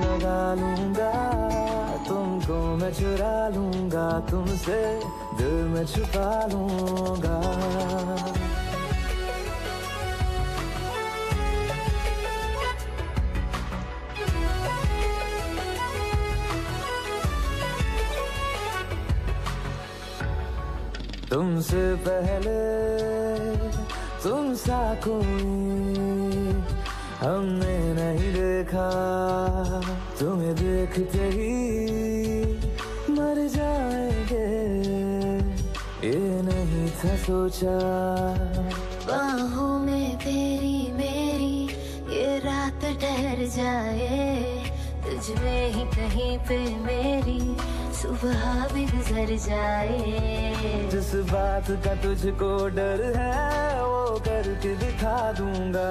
लगा लूँगा, तुमको मैं चुरा लूँगा, तुमसे दिल में छुपा लूँगा। तुमसे पहले तुम सा कोई हमने नहीं देखा तुम्हें देखते ही मर जाएँगे। ये नहीं था सोचा। बाहों में तेरी मेरी ये रात ठहर जाए। तुझ में ही कहीं पे मेरी सुबह भी गुजर जाए। जिस बात का तुझको डर है वो करके दिखा दूँगा।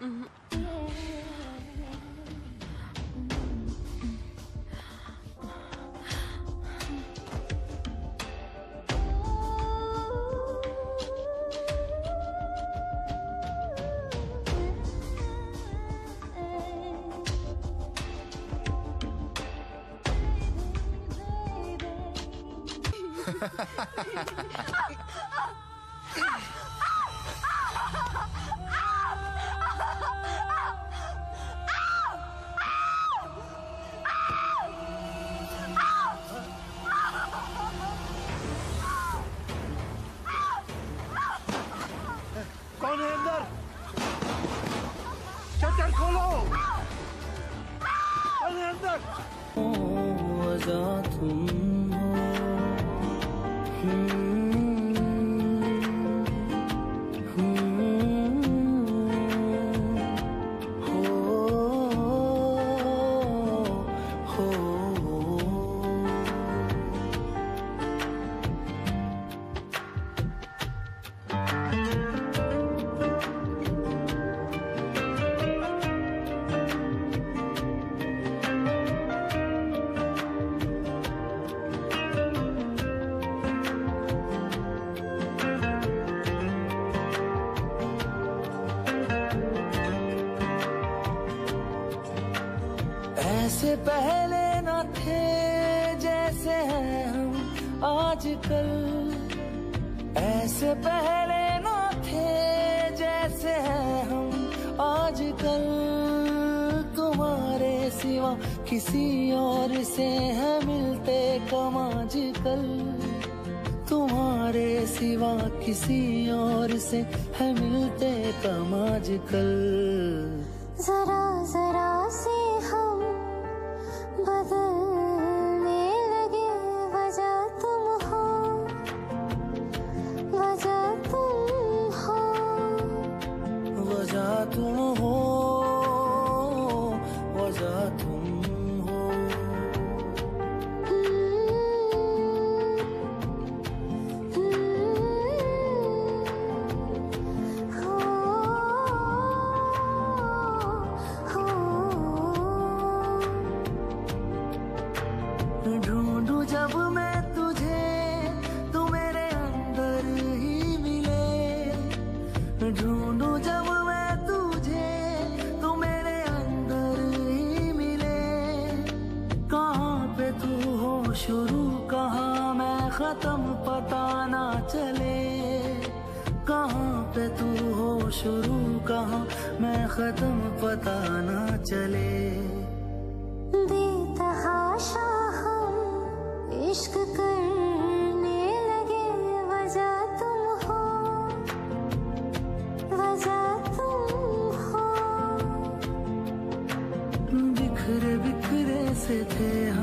哈哈哈哈哈！शटर खोलो। कौन अंदर। तुम। ऐसे पहले न थे जैसे हैं हम आजकल। ऐसे पहले न थे जैसे हैं हम आजकल। तुम्हारे सिवा किसी और से है मिलते कम आजकल। तुम्हारे सिवा किसी और से है मिलते कम आजकल। जरा तुम हो, वजह तुम हो। ढूंढू जब मैं तुझे, तू मेरे अंदर ही मिले। ढूंढ मातम पता ना चले। कहाँ पे तू हो शुरू कहाँ मैं खत्म पता ना चले। बेतहाशा हम इश्क करने लगे वजह तुम हो वजह तुम हो। बिखरे बिखरे से थे हम